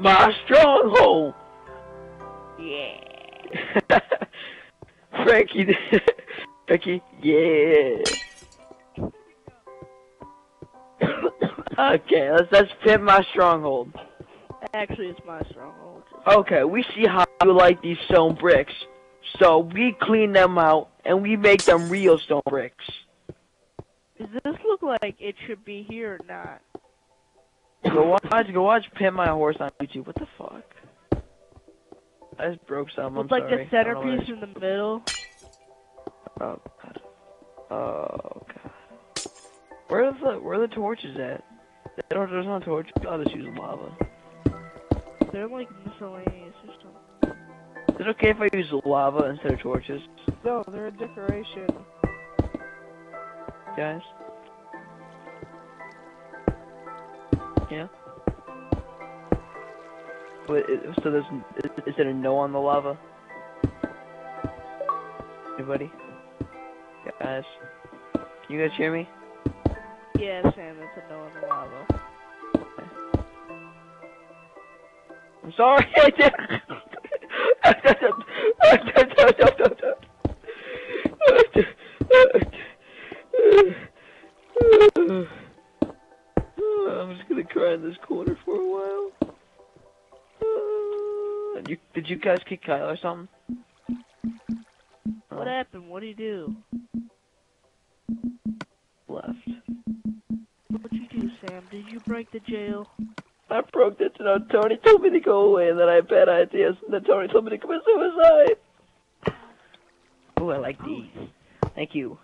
my stronghold. Yeah. Frankie, Frankie, yeah. okay, let's let's pimp my stronghold. Actually, it's my stronghold. Okay, we see how you like these stone bricks, so we clean them out and we make them real stone bricks. Does this look like it should be here or not? Go watch, go watch pimp my horse on YouTube. What the fuck? I just broke some. I'm like sorry. the I don't know what centerpiece in the middle. Oh god. Oh god. Where the where are the torches at? They don't, there's no torch. I'll just use lava. They're like miscellaneous or something. Is it okay if I use lava instead of torches, No, they're a decoration. guys? Yeah. But it, so there's is, is there a no on the lava? Anybody? Guys, can you guys hear me? Yeah, Sam, it's a no on the lava. I'm sorry. I'm did you guys kick Kyle or something? What Oh, happened? What did he do? left. What'd you do, Sam? Did you break the jail? I broke this and then Tony told me to go away and then I had bad ideas and then Tony told me to commit suicide. Oh, I like these. Thank you.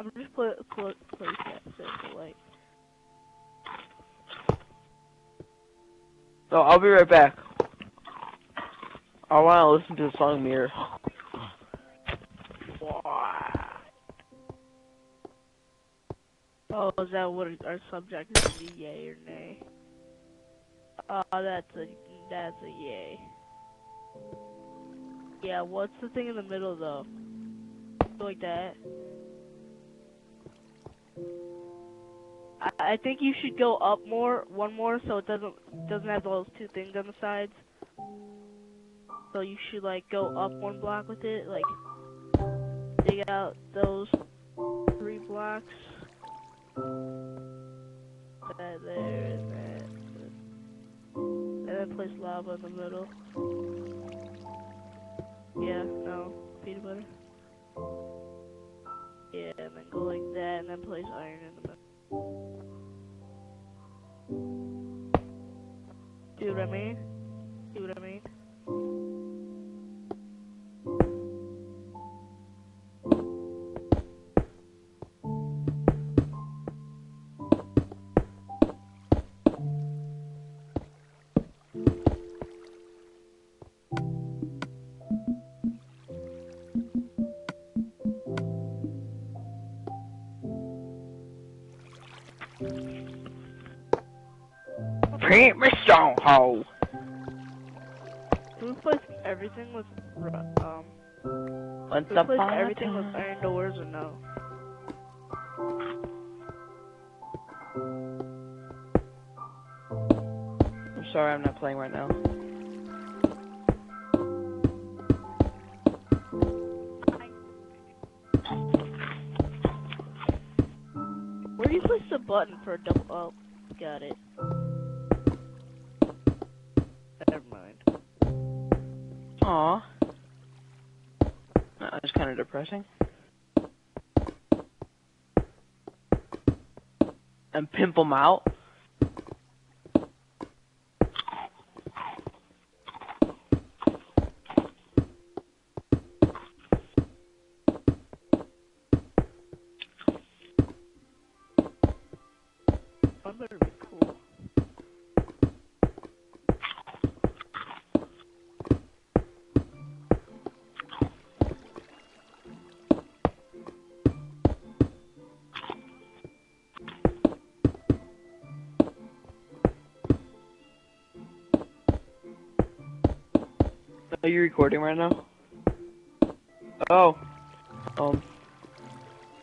I'm just play, play, play that simple, like. So I'll be right back. Oh, I want to listen to the song Mirror. Oh, is that what our subject is? Be yay or nay? Oh, that's a that's a yay. Yeah, what's the thing in the middle though? Like that. I, I think you should go up more, one more, so it doesn't doesn't have those two things on the sides. So you should like go up one block with it, like dig out those three blocks. That there and that. And then place lava in the middle. Yeah, no. Peanut butter. Yeah, and then go like that and then place iron in the middle. See what I mean? Paint my stronghold. Can we place everything with, um, Once can we place upon everything with time. iron doors or no? I'm sorry, I'm not playing right now. Where do you place the button for a double? Oh, got it. Aw. That's kind of depressing. And pimp them out. Are you recording right now? Oh. Um.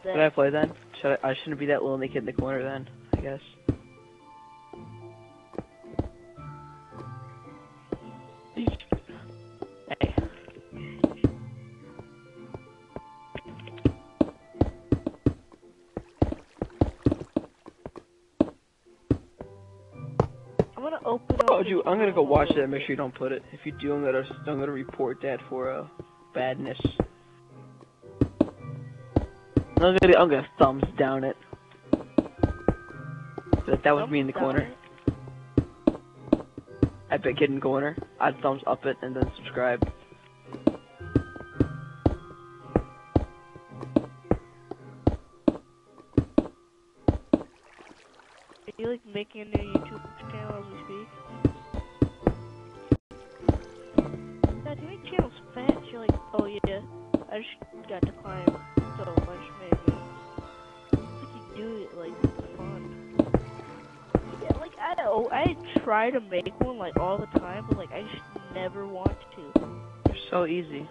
Should I play then? Should I, I shouldn't be that little naked in the corner then, I guess. Hey. I'm gonna open Oh, you, I'm gonna go watch that. Make sure you don't put it. If you do, I'm gonna I'm gonna report that for uh badness. I'm gonna I'm gonna thumbs down it. That that was me in the corner. Epic hidden corner. I'd thumbs up it and then subscribe. You like making a new YouTube channel as we speak? Yeah, you channels fast? You're like, oh yeah, I just got to climb so much maybe. Think you do it like fun. Yeah, like I know, I try to make one like all the time, but like I just never want to. They're so easy.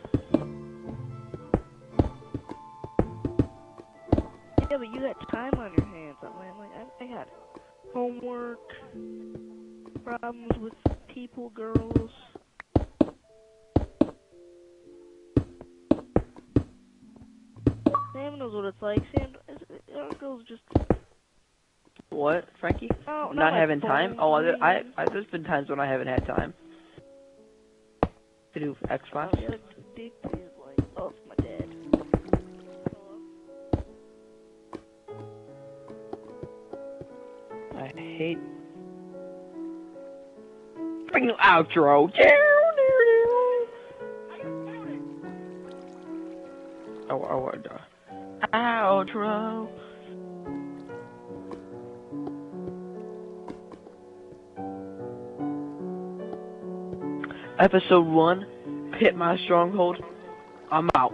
Yeah, but you got time on your hands. I'm like, I, I got homework, problems with people, girls. Sam knows what it's like. Sam, girls just What, Frankie? oh, Not having time? Oh, I, I. There's been times when I haven't had time to do Xbox. the other dick is like, oh, it's I hate. Freaking outro. Oh, oh, uh, outro. Episode one. Hit my stronghold. I'm out.